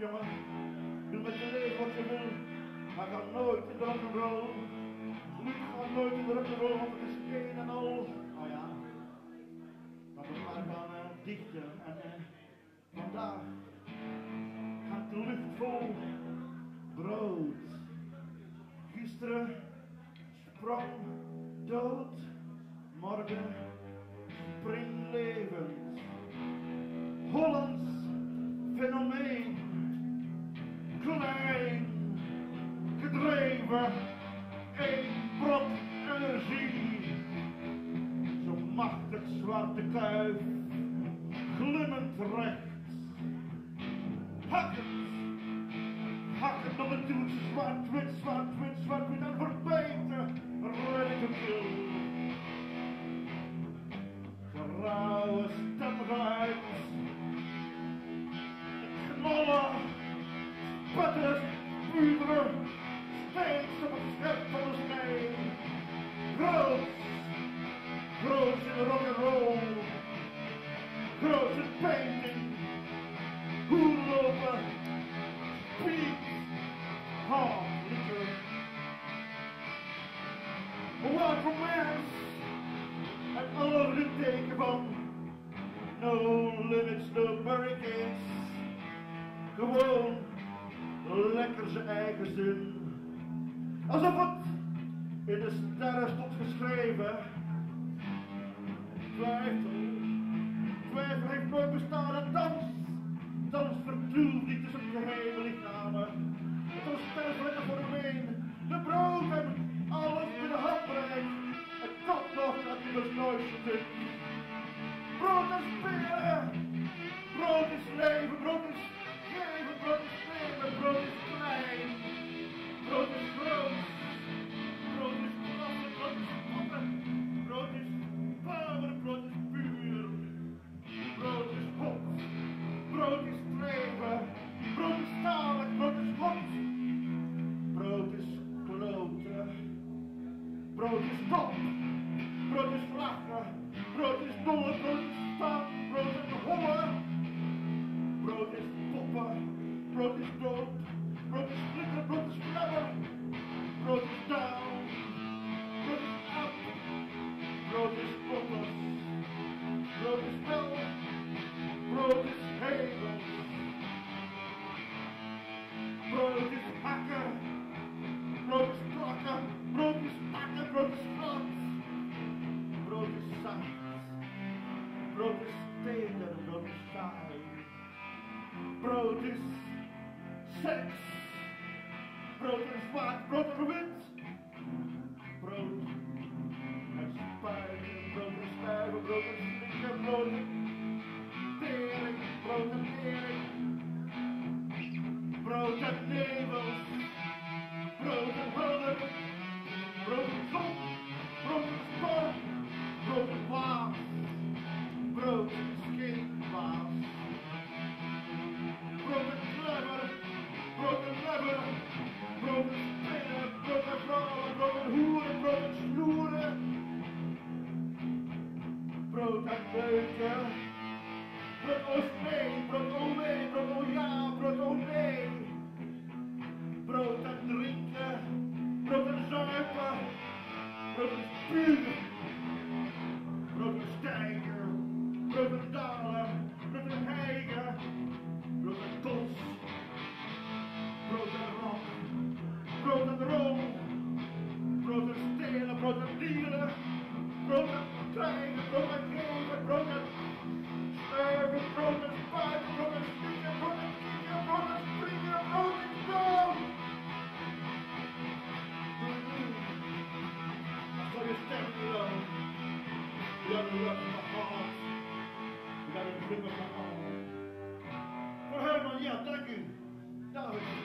jongen. Doe met je leven wat je wil. Maar ga nooit in de rock'n'roll. Absoluut ga nooit in de rock'n'roll, want het is geen en al. Nou ja. Maar we gaan dan dichter en eh, vandaag gaat de lucht vol brood. Gisteren sprong dood, morgen zwarte kuif, glimmend recht. Op het doet, zwart, wit, zwart, wit, zwart, wit, en hard liquor. Wat voor mens, het oude teken van no limits, no barricades. Gewoon lekker zijn eigen zin. Alsof het in de sterren stond geschreven. Twijfel, twijfel heeft nooit stuk. Brood en spelen. Brood is leven, brood is geven, brood is leven, brood is klein. Brood is groot. Brood is klappen, brood is poppen. Brood is power, brood is puur. Brood is hot. Brood is streven. Brood is talig, brood is hot. Brood is kloten. Brood is top. Brood is honger. Brood is poppen. Brood is dood. Brood is flikker, brood is flabber. Brood is down. Brood is up. Brood is wel. Brood is hemels. brothers, sex, brothers, what, brother, wit, brother, aspiring, brother, sparrow, brother, sneaker, brother, daring, brother, daring. Brood en beuken. Brood o nee, brood o nee, brood o ja, brood o nee. Brood en drinken, brood en zuipen, brood en spugen. Brood en stijgen, brood en dalen, brood en hijgen. Brood en tos, brood en rock, brood en room. Brood en stelen, brood en dieren, brood en krijgen, brood en give my heart. You got to give my heart. Well, ahead. Yeah, thank you.